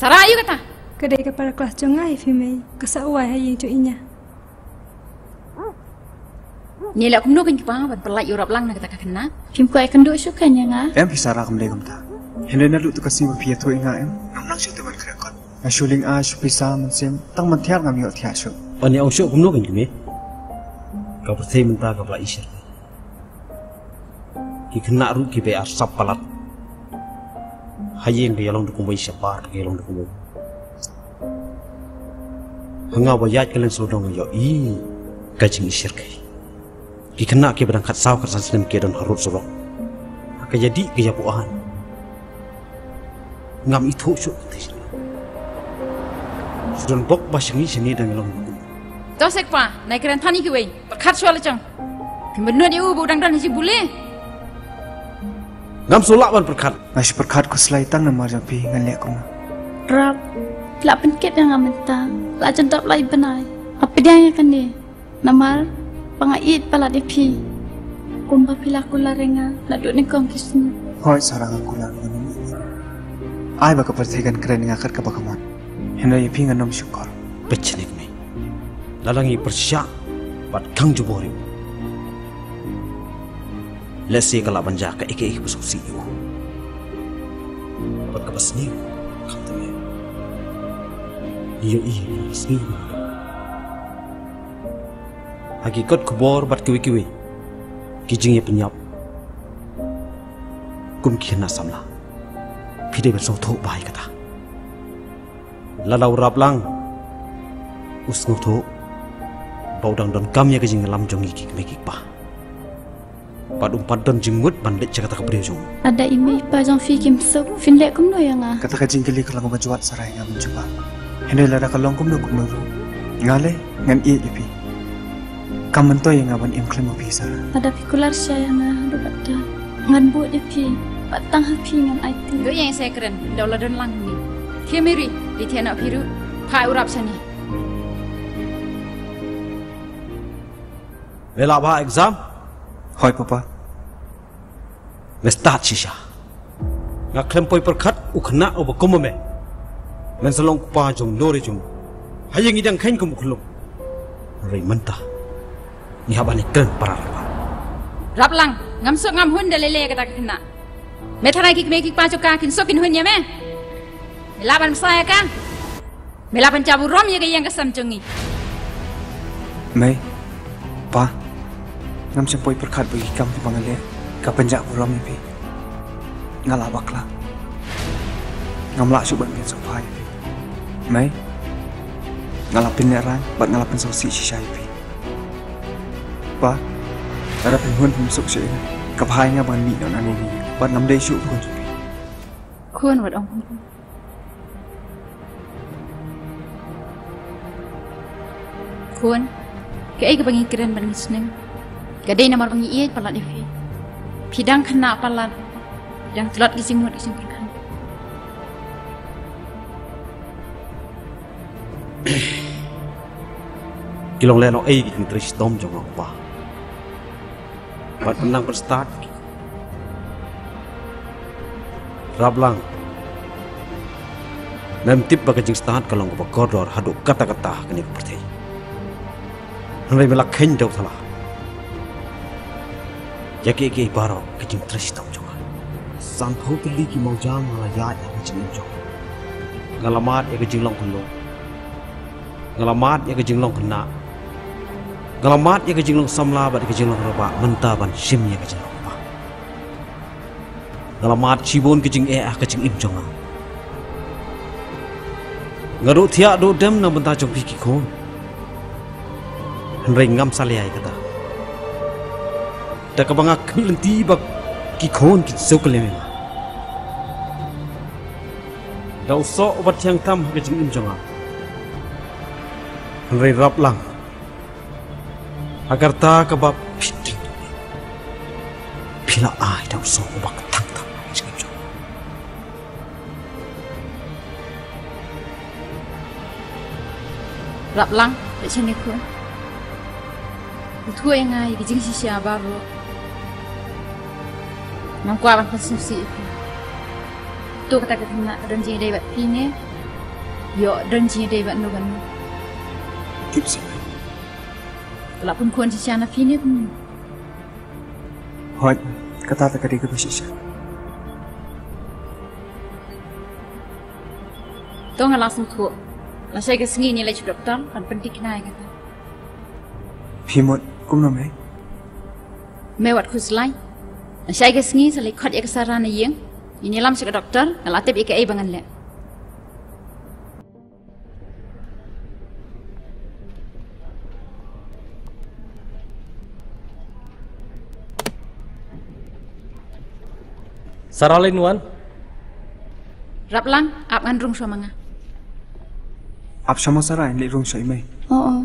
Sarah ayo kata. Kedai kepada kelas jongai fimei. Kesauai hai yang inya. Ni lah kumno kan kipa ban pelai Europe lang nak kata kena. Fim ko akan duk sukan ya nga. Em pisara kam legam ta. Hende na lu tu kasi ma pia tu inga em. Nam lang siya tuman kaya kon. Na shuling a shu pisa man sem tang man thiar ngam yo thia shu. Pani ang syok kumno kan kami. Kau percaya minta kau pelai isyar. Ki kena ru ki be asap palat. Hayeng ke yalong dukumbai syapar ke yalong dukumbai. Hanga wajat kalian sodong yo i kajing isyar kai. Ki kena ki berangkat saw kersan sinem ki dan harut sorok. Maka jadi ke japuan. Ngam itu syok tis. Sudan bok basangi sini dan yalong dukumbai. To sek pa, naik keren tani ki wei. Perkat soal cang. Benar dia ubu dang dan si bule. Ngam sulak ban perkat. Na shu perkat ko selai tang na marjang pi ngan lek ko na. Rap. Lak penkip yang amenta. Lak jentap lai benai. Apa dia yang akan ni? Namar. Pangait pala di pi. Kumpa pila kula renga. Nak duk ni kong kismu. Hoi sarang aku lang ngan ni. Ai ba ka perthegan kren ngakar ka bakaman. Hende ye pi ngan nom syukor. Pecenik ni. Lalangi persyak. Bat kang jubori. Lesi kalau banja ke ike ike besok siu. Bat ke besni. Kam tu ni. Iyo iyo besni. Hakikat kubor bat kiwi kiwi. Kijing penyap. Kum kena samla. Pide besok tu baik kata. Lalau rap lang. Usngu tu. Baudang dan kam ya kijing lam jong iki kemekik pa. Padum padan jenggut bandit cakap tak beri jong. Ada imi pa jong fi kim sok. Fin lek kum no yang ah. Kata ka jingkili ka lang majuat sarai ngam mencoba. Hende la ka long kum no kum no. Ngale ngan i ipi. Kam mentoy ngaban im klemo pi sara. Ada pikular siya yang ah. Dubat dah. Ngan buat di pi. Batang hapi ngan IT. Do yang saya keren. Daulah dan lang ni. Kia miri di tiana piru. Pai urap sani. Exam. Hoi papa. Mestat shisha. Ngak klempoi perkat ukna oba kumame. Men salong pa jom lori jom. Hayang idang kain kum kulum. Rai mentah. Ni habani kren para rapa. Rap lang. Ngam sok ngam hun dalele kata kena. Metharai ki kemeki pa choka kin sok kin hun ya me. Melaban saya kan. Melaban cabu rom ya yang kesam cengi. Mei. Pa. Ngam sempoi perkat bagi kam tu pangale. Ka penjak buram ipi. Ngala bakla. Ngam lak syuban bin sopai ipi. Mei. Ngalapin neran, bat ngalapin sosi shisha ipi. Pa. Ada penghun pemsuk siya ini. Kapahai nga ban mi non ane ni. Bat ngam day syuk pun. Kuan wat ong. Kuan. Ke ai ke bangi keren ban seneng. Gadai namar bangi iet palat devi. Pidang kena palat. Yang telat gising mut gising perkan. Kilong leno ay kiting tris dom jong ang pa. Bat menang per start. Rab lang. Mem tip baga jing start kalong ko koridor haduk kata-kata kini perti. Nanti melak ken jauh salah. Jaki ke baro kejing tris dom jong. Sang kau teli ki mau jang malayat yang kejing jong. Ngalamat ya kejing long kulong. Ngalamat ya kejing long kena. Ngalamat ya kejing long samla bat kejing long roba mentah ban sim ya kejing long pa. Ngalamat cibon kejing eh ah kejing im jong. Ngaruk tiak do dem na bentah jong piki kon. Henry ngam saliai kata. Tak kabanga kelenti bak ki kon ki sokle me. Dau so obat yang tam kejing im jong. Henry rap lang agar ta kebab piting pila ai dah so ubak tang tang macam itu Rap lang. Di sini kuan. Itu yang ai gising si siapa baru. Nang kuaban pasung si itu. Tu kata kata nak dan jadi bat pine. Yo dan ji dei ban no ban. Tiếp xin mày La pun kuan si chana fini pun. Hỏi Kata ta kadi ka bisisya To nga langsung tu. La saya ke sengi ni lagi doktor kan penting kenai kata. Phimot kum na mày Mewat kuslai. Saya ke sengi salai khat ek sarana yeng. Ini lam sik doktor, la tip ik ai bangan le. Saralin wan, Rap lang ap ngan rung manga. Ap sama sarai li rung mày Oo. Nang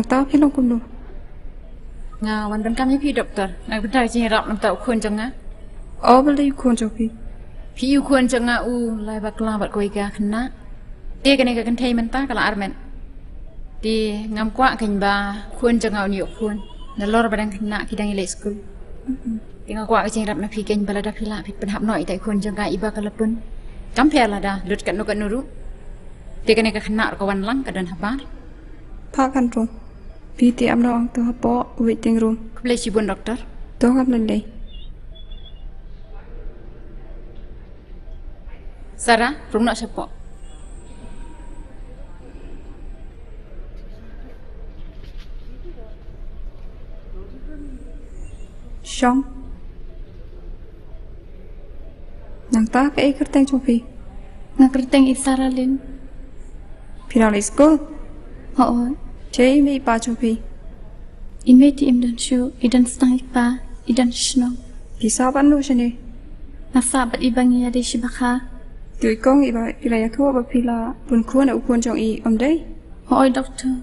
tao phi long kum lu. Nga wan ban kam pi doktor. Nga bentar ji rap nam tau kun janga. O bal yu kun jo phi. Pi yu kun janga u lai bak la bat koi ga kena. Dia kene ka kan thai man ta kala armen. Di ngam kwa kan ba kun janga ni kun. Na lor badang kena kidang ile school. Tengah kwa kecing rap na pi kan balada pila pi penhap noi tai kun janga iba kalapun. Kamper lah dah lut kan nu kan nuru. Dia kena ka wan lang ka dan habar. Pha kan rung. Phi ti am no ang to ha po wi ting rum. Boleh sibun doktor. To ngam lan lei. Sarah, rum nak siapa? Shong. Nang ta ka kerteng jo phi. Nga kerteng isaralin. Phi ra lai school. Oo. Chei mi pa jo phi. Ime ti im dan shu, idan snipa, idan shno. Phi sa ban lu shane. Nasabat ibang iya di shibaka. Tui kong i ba phi la ya ko ba phi la pun khuan au khuan jong i om dei. Oo, doktor.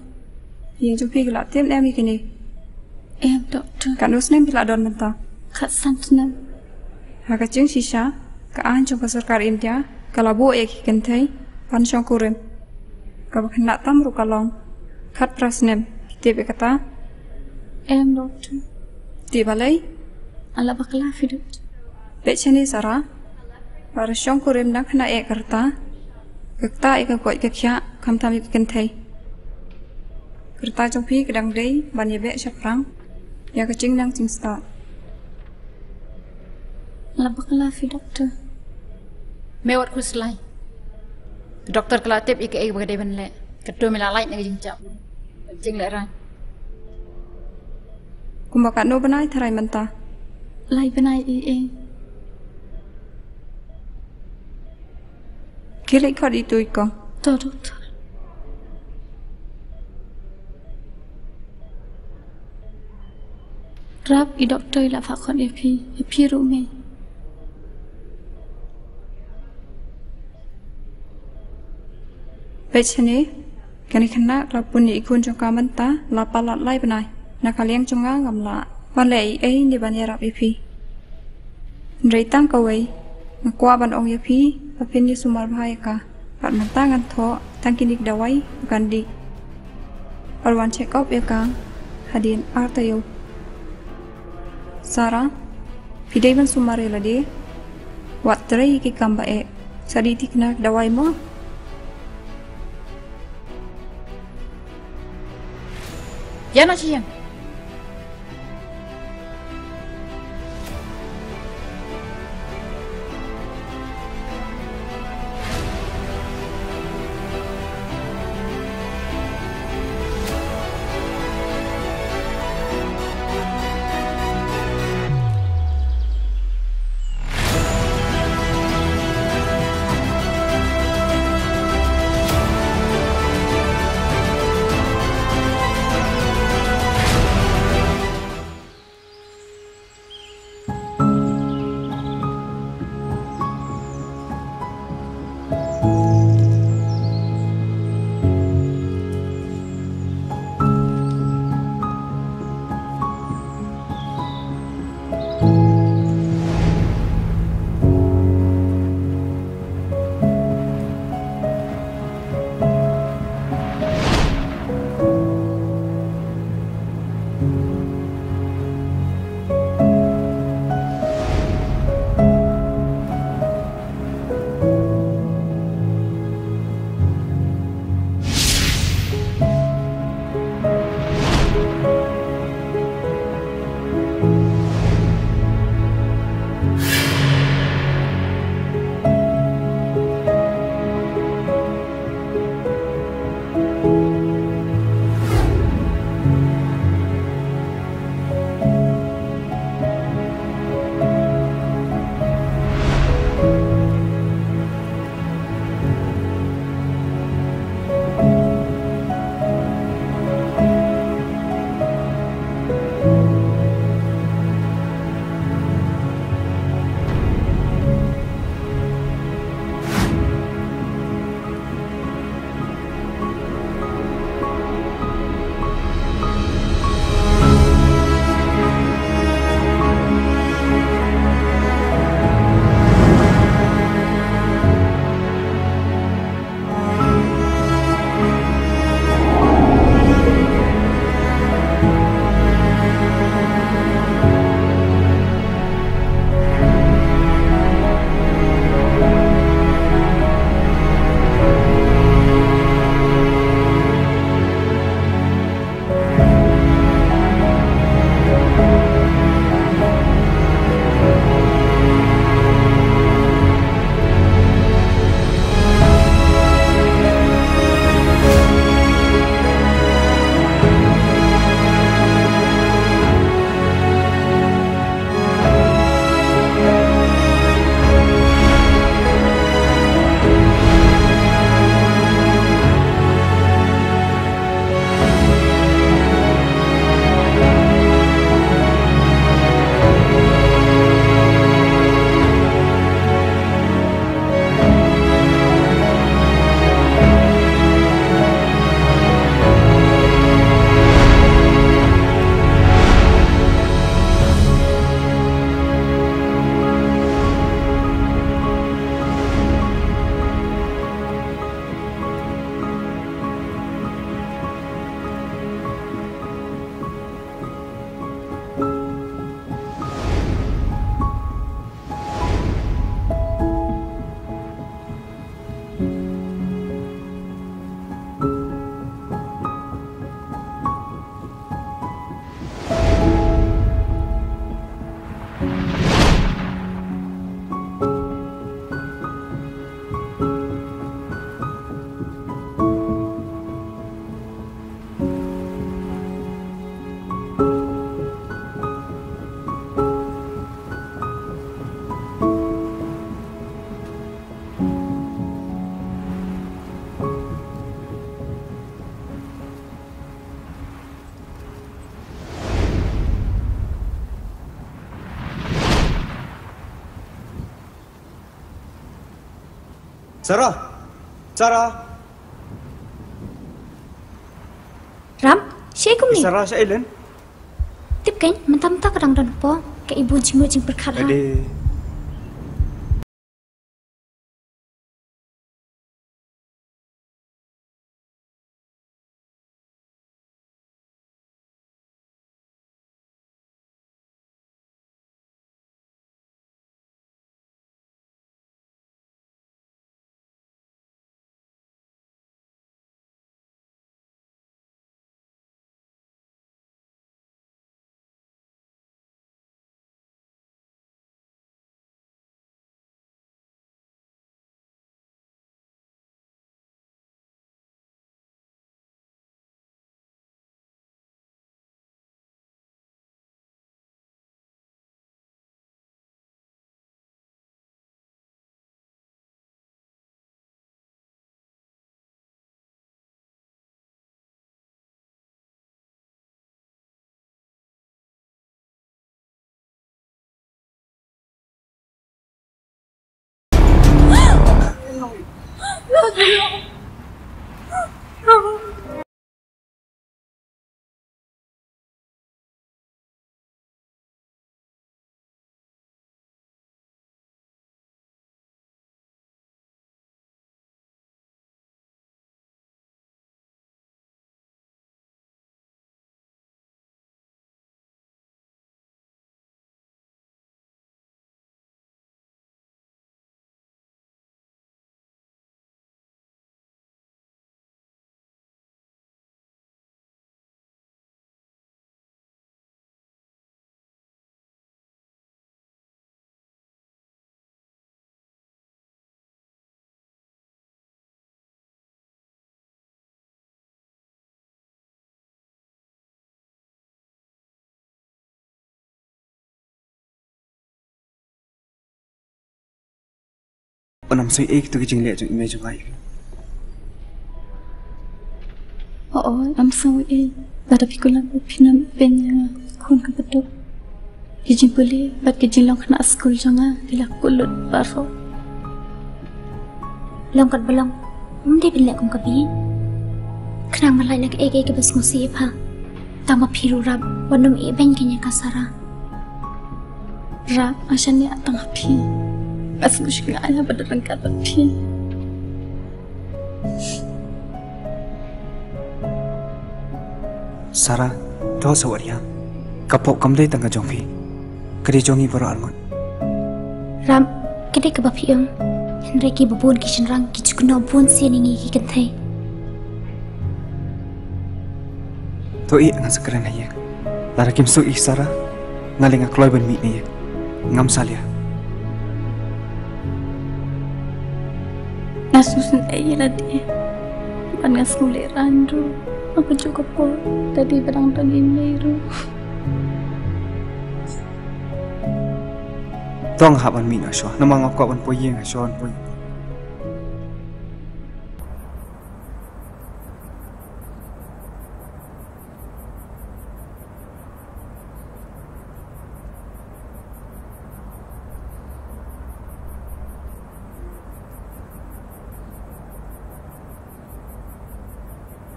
Yeng jo phi la tem em i kini. Em, doktor. Kan us nem phi la don menta. Kat santanam. Ha ka ching shisha. Ka an jong ka sarkar India. Ka la bo e ki kan thai. Pan shong kurim. Ka ba khna tam ru Katrasneb. Tibikata. Em doctor. Tibalay. Alla bakla fidut. Bechani Sara. Parashon kurim nak na ekarta. Kakta ekakot kakya kamtam yakakentay. Kerta trong phi kedang day ban yabek syaprang. Yakacing nang sing start. Alla bakla fidut. Mewat kuslai. Doktor kelatif ike ike bagai benlek. Kedomila light ni jing jap. Jing le rai. Kumbaka no benai tharai manta. Lai benai i e. Kili khat i tui ko. To to to. Rap i doctor la fa khon e phi. E phi ru me. Vậy chứ pi rume. Be chani. Kani khana la puni ikun trong ka menta la palat lai banai. Na kaliang trong nga ngam la. Ban le i ai ni ban yarap i pi. Nrei tang ka wei. Na kwa ban ong ya pi. Pa pin ni sumar bhai ka. Pat menta ngan tho. Tang kinik dawai. Bukan di. Palwan check up ya ka. Hadin arta yo. Sarah. Pidai ban sumar ya la di. Wat terai ki kamba e. Sadi tikna dawai mo. Ya nak siang. Sarah. Sarah. Ram, siapa kum ni? Sarah siya Ellen. Tip kan, mentah-mentah kadang dan po. Ke ibu jimu jing berkara. Ade. Oh, Onam soy ek tu kijing le jung image vai. Oo, am sang e. Bada pikulang pinam penya kun ka betul. Kijing puli, bat kijing long kena school janga, dilak kulut baro. Long kat belong. Hindi bila kum kabi. Kenang malay nak ege ke bas ngusi pa. Tama piru rab, wanum e ben kenya kasara. Rap, asya ni atang ngusi nga ayah pada rengkat api. Sarah, to sawaria. Kapok kamdai tangga jongpi. Kadi jongi baro almon. Ram, kede ke bapi yung. Henry ki babun ki shenrang ki chukno bun si ningi ki kentai. To i ang sekarang aye. Lara kim su i Sarah. Ngaling ak loy ben mi ni. Ngam salia. Nasusun e ladi. Pan ngas muli randu. Apa juga po, tadi berang tangin meru. Tong haban mi na sho. Namang ak ko ban po sho an po.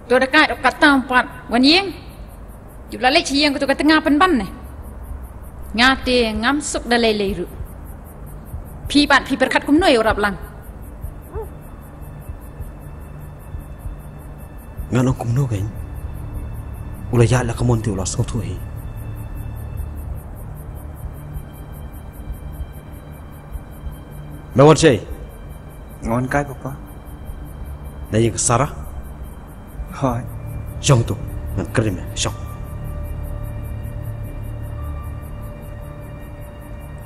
Tu dekat dok kata empat. Wan yeng. Jumlah lek ciang tu kat tengah penban ni. Ngate ngam suk da lele ru. Pi bat pi berkat kum noi orap lang. Ngan ang kumno kan. Ula ya la kamon ti ula so tu hi. Mawar chay, Ngon kai papa. na yung Sarah, はいジャンとクレメション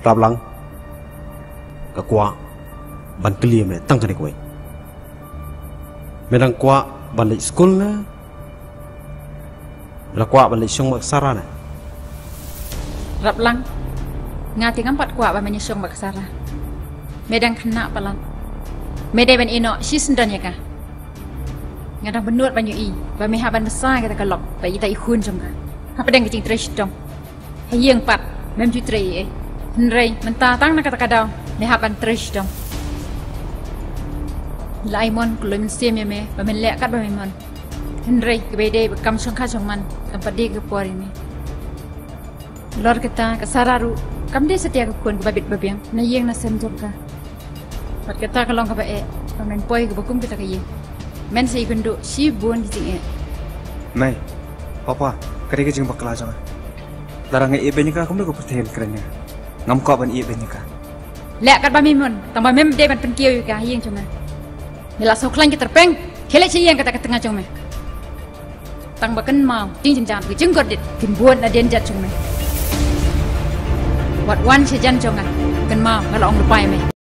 รับหลังกะกว่าบันเกลียมเนี่ยตั้งกันกวยเมดังกว่าบันเลยสกุลนะละกว่าบันเลยชงมักสารานะรับหลังงาที่กัมปัดกว่าบันมันชงมักสาราเมดังคณะปลันเมได้เป็นอินอชิสันดันยะกะ Ngadang benut banyu i. Ba me haban besar kata kalok. Ba ita ikun jom ka. Apa deng kecing tres dong. Hayeng pat. Mem ju tre eh. Nrei mentah tang nak kata kadau. Me haban tres dong. lai mon ko lem sim ye me ba men le kat ba men mon henry ke bede ba kam song kha song man kam pa de ke por ini lor kita ke sararu kam de setia ke kun ke babit babiang na yeng na sem jok ka pat kita ka long ka ba e ba men poi ke bakum kita ke ye men sei gundu si buon di ting e Mai, papa, kare ke jeng bakla jangan. Larang e ibe nika kum ko pertahan keranya. Ngam ko ban ibe nika. le kat ba mi mon tam ba mem de ban pen kieu ka yeng chonga Mila so klan kita terpeng. Hele chi yeng kata ke tengah tang ba kan mau. Ting jin jam jeng god dit. Kin buon na den jat me wat wan jan chonga kan mau. Ngalong lupai me